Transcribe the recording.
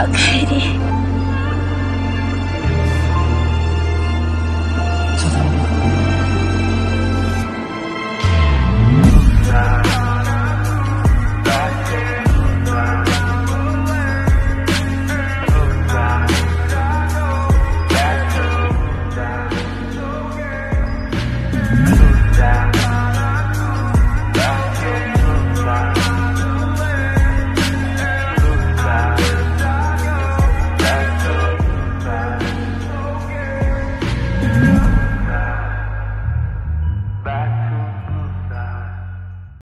Oke, jadi.